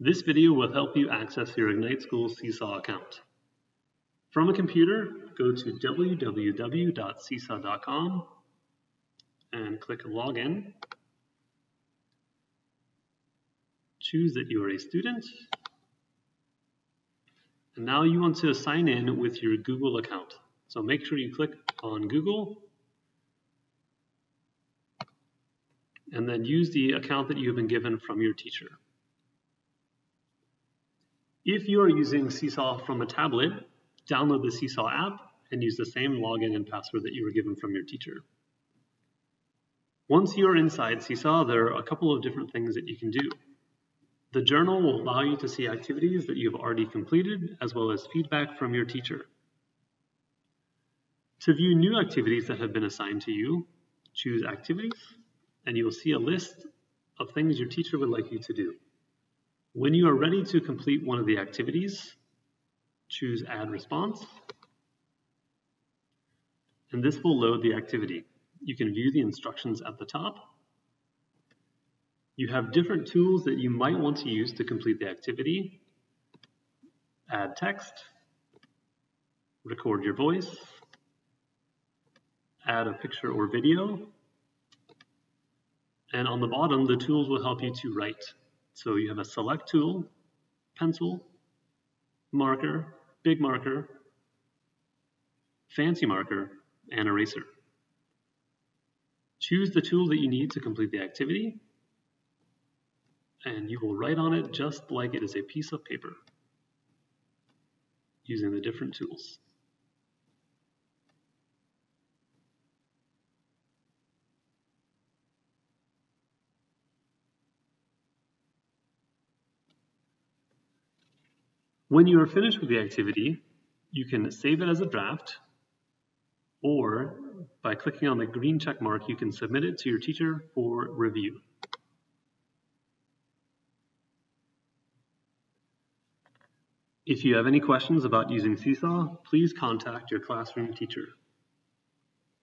This video will help you access your Ignite School Seesaw account. From a computer, go to www.seesaw.com and click Login. Choose that you are a student. And now you want to sign in with your Google account. So make sure you click on Google and then use the account that you have been given from your teacher. If you are using Seesaw from a tablet, download the Seesaw app and use the same login and password that you were given from your teacher. Once you are inside Seesaw, there are a couple of different things that you can do. The journal will allow you to see activities that you have already completed, as well as feedback from your teacher. To view new activities that have been assigned to you, choose Activities, and you will see a list of things your teacher would like you to do. When you are ready to complete one of the activities, choose Add Response, and this will load the activity. You can view the instructions at the top. You have different tools that you might want to use to complete the activity. Add text, record your voice, add a picture or video, and on the bottom, the tools will help you to write. So you have a select tool, pencil, marker, big marker, fancy marker, and eraser. Choose the tool that you need to complete the activity, and you will write on it just like it is a piece of paper using the different tools. When you are finished with the activity, you can save it as a draft, or by clicking on the green check mark, you can submit it to your teacher for review. If you have any questions about using Seesaw, please contact your classroom teacher.